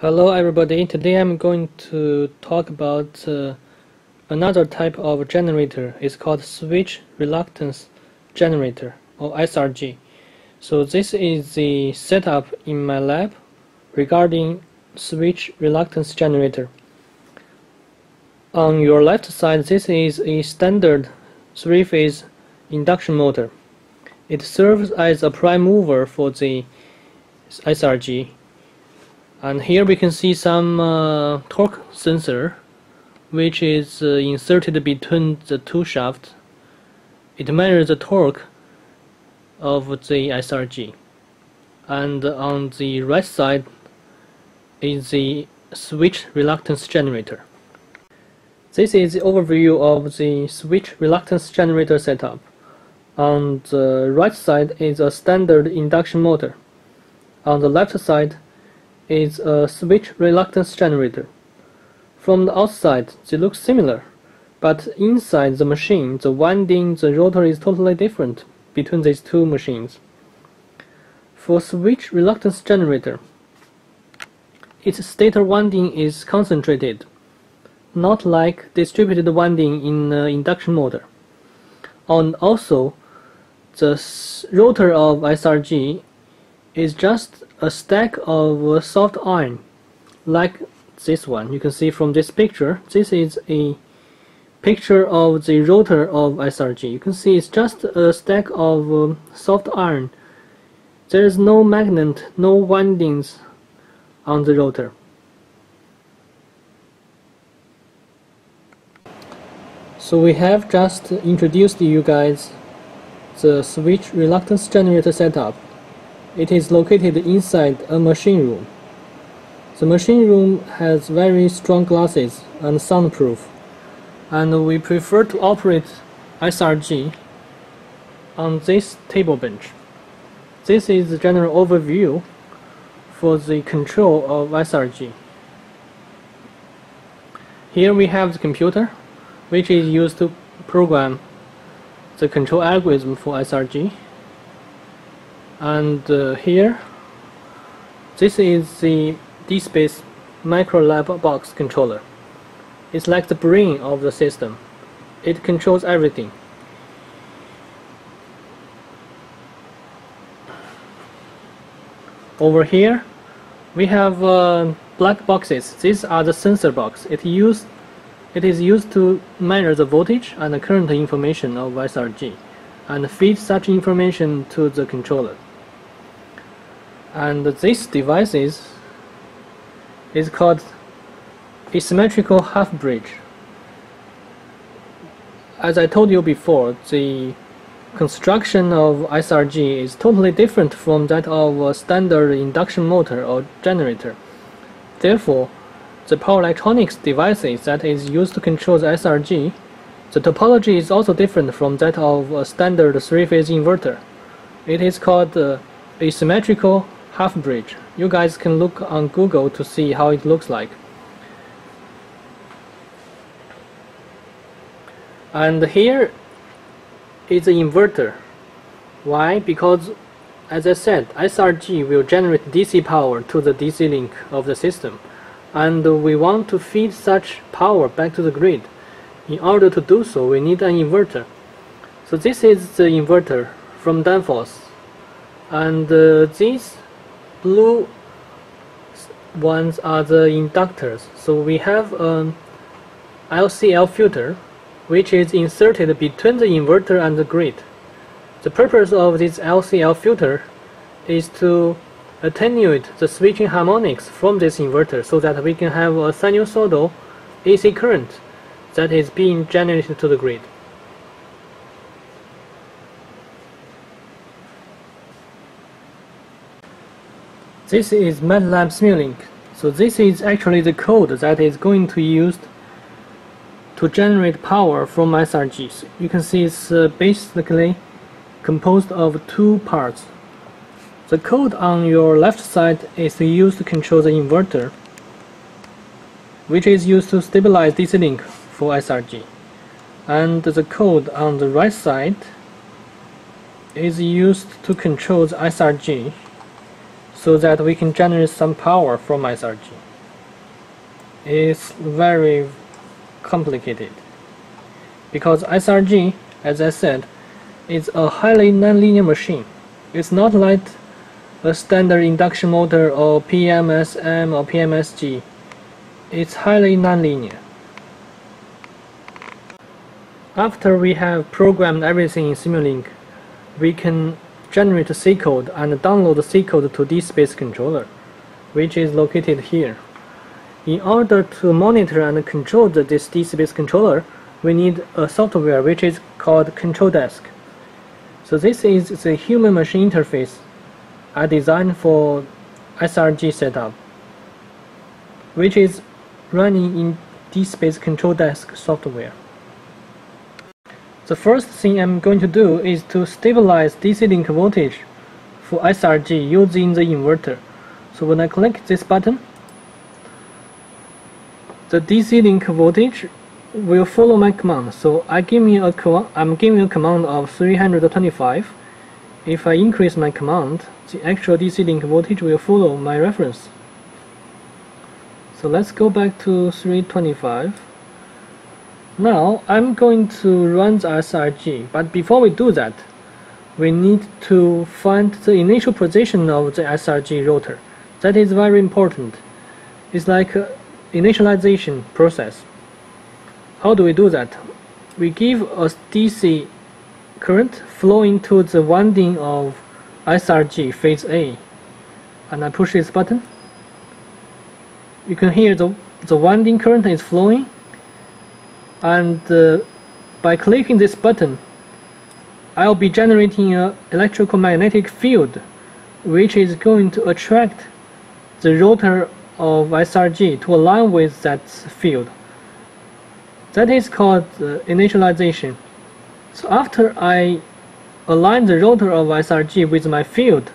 Hello everybody, today I'm going to talk about uh, another type of generator. It's called switch reluctance generator or SRG. So this is the setup in my lab regarding switch reluctance generator. On your left side this is a standard three-phase induction motor. It serves as a prime mover for the SRG and here we can see some uh, torque sensor which is uh, inserted between the two shafts. It measures the torque of the SRG and on the right side is the switch reluctance generator. This is the overview of the switch reluctance generator setup. On the right side is a standard induction motor. On the left side is a switch reluctance generator. From the outside, they look similar, but inside the machine, the winding, the rotor is totally different between these two machines. For switch reluctance generator, its stator winding is concentrated, not like distributed winding in uh, induction motor. And also, the rotor of SRG is just a stack of soft iron like this one. You can see from this picture this is a picture of the rotor of SRG you can see it's just a stack of um, soft iron. There is no magnet no windings on the rotor. So we have just introduced you guys the switch reluctance generator setup it is located inside a machine room. The machine room has very strong glasses and soundproof, and we prefer to operate SRG on this table bench. This is the general overview for the control of SRG. Here we have the computer, which is used to program the control algorithm for SRG and uh, here this is the DSpace MicroLab box controller. It's like the brain of the system. It controls everything. Over here we have uh, black boxes. These are the sensor box. It used it is used to measure the voltage and the current information of SRG and feed such information to the controller and this device is, is called asymmetrical half bridge. As I told you before, the construction of SRG is totally different from that of a standard induction motor or generator. Therefore, the power electronics devices that is used to control the SRG, the topology is also different from that of a standard three-phase inverter. It is called uh, asymmetrical half bridge. You guys can look on Google to see how it looks like. And here is an inverter. Why? Because as I said, SRG will generate DC power to the DC link of the system and we want to feed such power back to the grid. In order to do so, we need an inverter. So this is the inverter from Danfoss and uh, this blue ones are the inductors. So we have an LCL filter which is inserted between the inverter and the grid. The purpose of this LCL filter is to attenuate the switching harmonics from this inverter so that we can have a sinusoidal AC current that is being generated to the grid. This is MATLAB Simulink. So this is actually the code that is going to be used to generate power from SRGs. You can see it's uh, basically composed of two parts. The code on your left side is used to control the inverter, which is used to stabilize DC link for SRG. And the code on the right side is used to control the SRG so that we can generate some power from SRG. It's very complicated because SRG, as I said, is a highly nonlinear machine. It's not like a standard induction motor or PMSM or PMSG. It's highly nonlinear. After we have programmed everything in Simulink, we can generate C code and download C code to DSpace controller, which is located here. In order to monitor and control this DSpace controller, we need a software which is called Control Desk. So this is the human machine interface I designed for SRG setup, which is running in DSpace Control Desk software. The first thing I'm going to do is to stabilize DC link voltage for SRG using the inverter. So when I click this button, the DC link voltage will follow my command. So I give me a I'm giving a command of 325. If I increase my command, the actual DC link voltage will follow my reference. So let's go back to 325. Now I'm going to run the SRG, but before we do that, we need to find the initial position of the SRG rotor. That is very important. It's like initialization process. How do we do that? We give a DC current flowing to the winding of SRG phase A and I push this button. You can hear the, the winding current is flowing and uh, by clicking this button I'll be generating an electrical magnetic field which is going to attract the rotor of SRG to align with that field. That is called uh, initialization. So after I align the rotor of SRG with my field,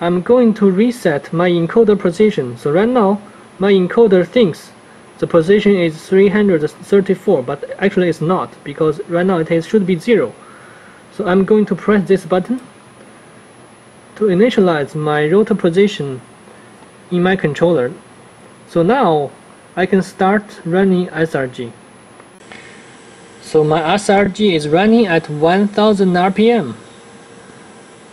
I'm going to reset my encoder position. So right now, my encoder thinks the position is 334 but actually it's not because right now it is, should be 0 so I'm going to press this button to initialize my rotor position in my controller. So now I can start running SRG so my SRG is running at 1000 RPM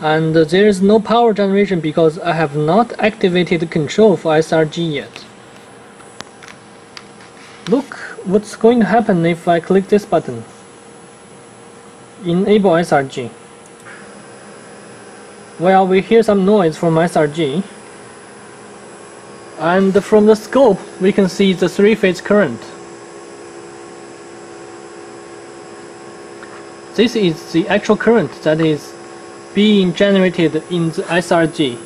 and there is no power generation because I have not activated control for SRG yet Look what's going to happen if I click this button. Enable SRG. Well, we hear some noise from SRG. And from the scope, we can see the three-phase current. This is the actual current that is being generated in the SRG.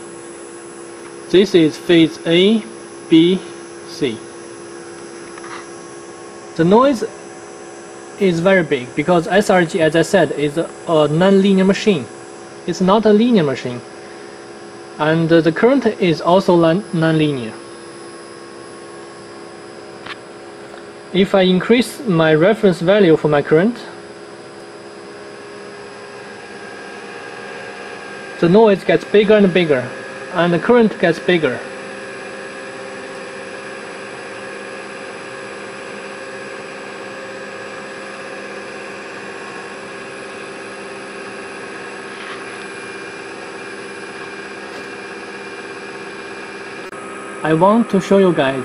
This is phase A, B, C. The noise is very big because SRG, as I said, is a, a non-linear machine. It's not a linear machine. And uh, the current is also non-linear. If I increase my reference value for my current, the noise gets bigger and bigger, and the current gets bigger. I want to show you guys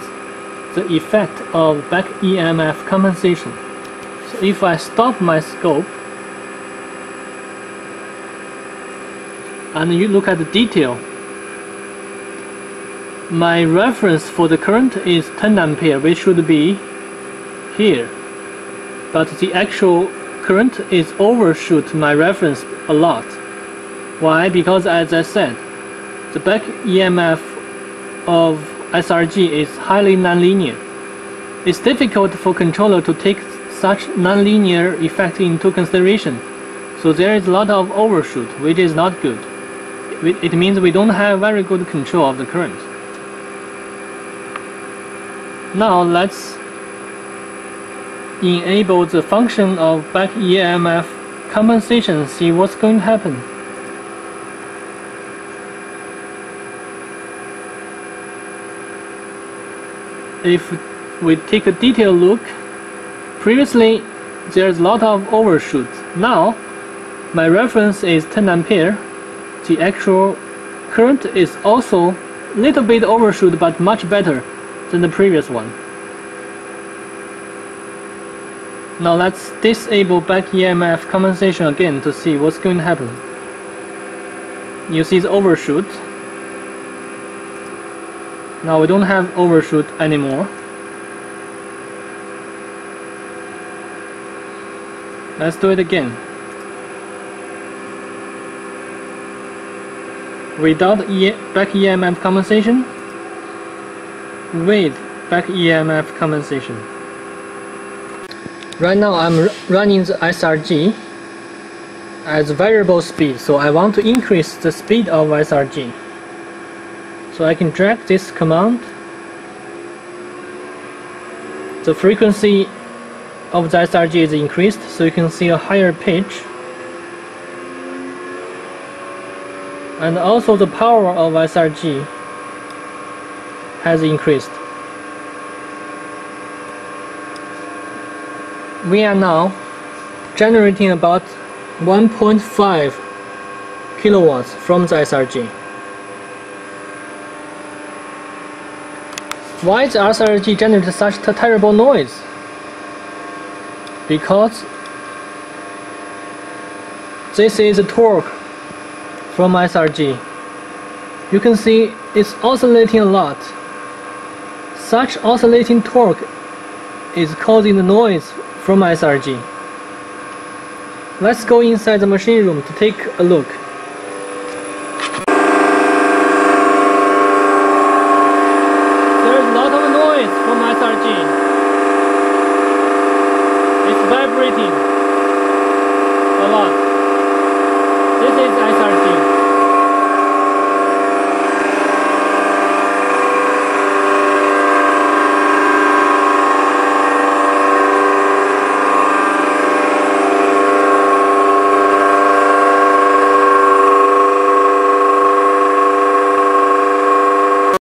the effect of back EMF compensation. So if I stop my scope and you look at the detail, my reference for the current is 10 ampere which should be here but the actual current is overshoot my reference a lot. Why? Because as I said, the back EMF of SRG is highly nonlinear. It's difficult for controller to take such nonlinear effect into consideration, so there is a lot of overshoot, which is not good. It means we don't have very good control of the current. Now let's enable the function of back EMF compensation, see what's going to happen. If we take a detailed look. Previously, there's a lot of overshoot. Now, my reference is 10 ampere. The actual current is also a little bit overshoot but much better than the previous one. Now let's disable back EMF compensation again to see what's going to happen. You see the overshoot. Now we don't have overshoot anymore. Let's do it again. Without e back EMF compensation, with back EMF compensation. Right now I'm running the SRG as variable speed, so I want to increase the speed of SRG. So I can drag this command. The frequency of the SRG is increased, so you can see a higher pitch. And also the power of SRG has increased. we are now generating about 1.5 kilowatts from the SRG. Why the SRG generates such terrible noise? Because this is the torque from SRG. You can see it's oscillating a lot. Such oscillating torque is causing the noise from SRG. Let's go inside the machine room to take a look. This is as